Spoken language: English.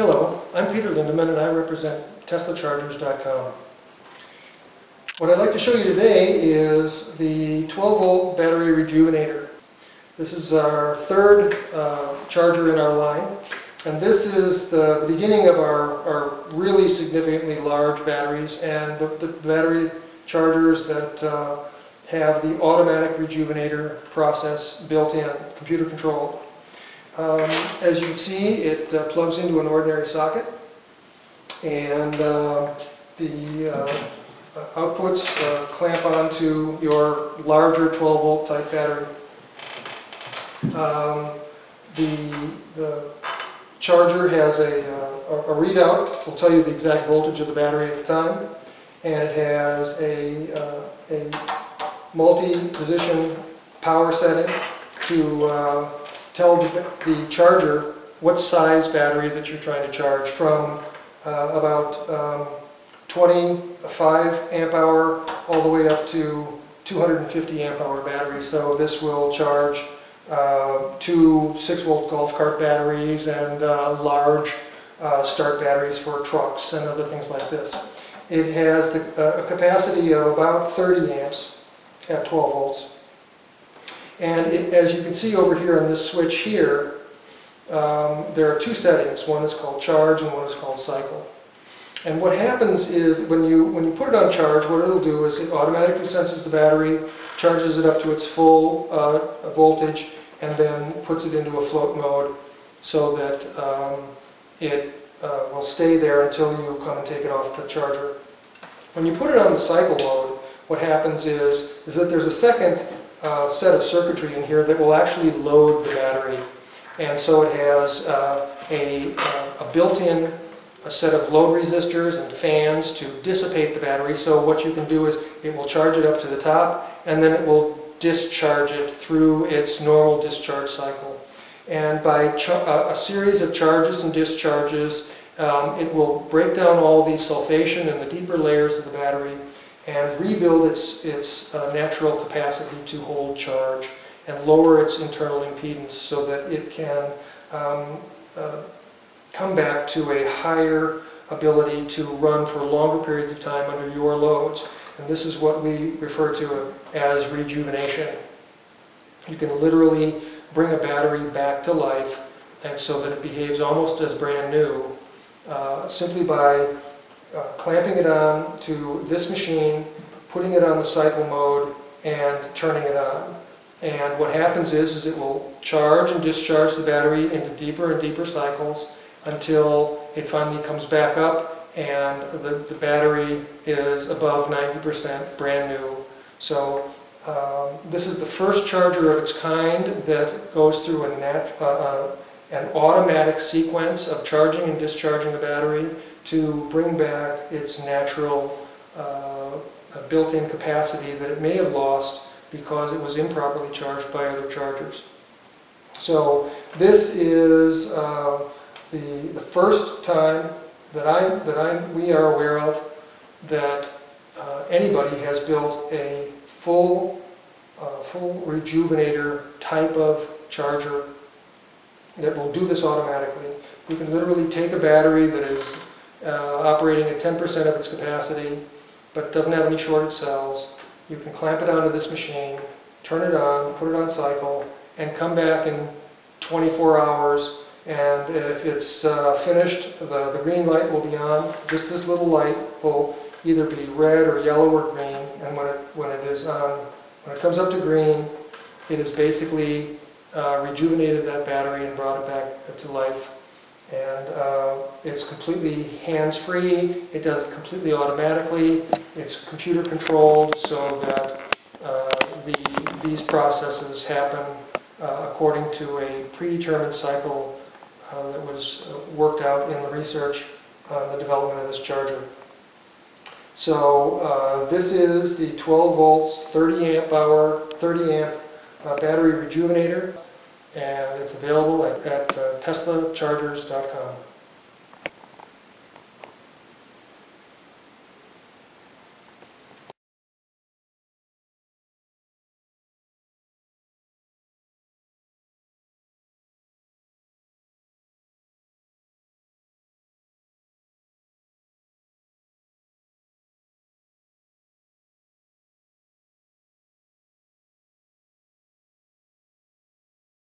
Hello, I'm Peter Lindemann and I represent TeslaChargers.com. What I'd like to show you today is the 12 volt battery rejuvenator. This is our third uh, charger in our line and this is the, the beginning of our, our really significantly large batteries and the, the battery chargers that uh, have the automatic rejuvenator process built in, computer controlled. Um, as you can see, it uh, plugs into an ordinary socket, and uh, the uh, outputs uh, clamp onto your larger 12 volt type battery. Um, the, the charger has a, uh, a readout, will tell you the exact voltage of the battery at the time, and it has a, uh, a multi-position power setting to tell the, the charger what size battery that you're trying to charge from uh, about um, 25 amp hour all the way up to 250 amp hour batteries. So this will charge uh, two 6 volt golf cart batteries and uh, large uh, start batteries for trucks and other things like this. It has the, uh, a capacity of about 30 amps at 12 volts. And it, as you can see over here on this switch here, um, there are two settings. One is called charge and one is called cycle. And what happens is when you, when you put it on charge, what it'll do is it automatically senses the battery, charges it up to its full uh, voltage, and then puts it into a float mode so that um, it uh, will stay there until you come and take it off the charger. When you put it on the cycle mode, what happens is, is that there's a second uh, set of circuitry in here that will actually load the battery. And so it has uh, a, uh, a built-in a set of load resistors and fans to dissipate the battery. So what you can do is it will charge it up to the top and then it will discharge it through its normal discharge cycle. And by a series of charges and discharges, um, it will break down all the sulfation and the deeper layers of the battery and rebuild its, its uh, natural capacity to hold charge and lower its internal impedance so that it can um, uh, come back to a higher ability to run for longer periods of time under your loads. And this is what we refer to as rejuvenation. You can literally bring a battery back to life and so that it behaves almost as brand new uh, simply by uh, clamping it on to this machine, putting it on the cycle mode, and turning it on. And what happens is, is it will charge and discharge the battery into deeper and deeper cycles until it finally comes back up and the, the battery is above 90% brand new. So um, this is the first charger of its kind that goes through a uh, uh, an automatic sequence of charging and discharging the battery to bring back its natural uh, built-in capacity that it may have lost because it was improperly charged by other chargers. So this is uh, the, the first time that, I, that I, we are aware of that uh, anybody has built a full, uh, full rejuvenator type of charger that will do this automatically. We can literally take a battery that is uh, operating at 10% of its capacity, but doesn't have any shorted cells. You can clamp it onto this machine, turn it on, put it on cycle, and come back in 24 hours. And if it's uh, finished, the, the green light will be on. Just this little light will either be red or yellow or green. And when it, when it is on, when it comes up to green, it has basically uh, rejuvenated that battery and brought it back to life and uh, it's completely hands-free. It does it completely automatically. It's computer controlled so that uh, the, these processes happen uh, according to a predetermined cycle uh, that was uh, worked out in the research on the development of this charger. So uh, this is the 12 volts, 30 amp hour, 30 amp battery rejuvenator and it's available at, at uh, teslachargers.com.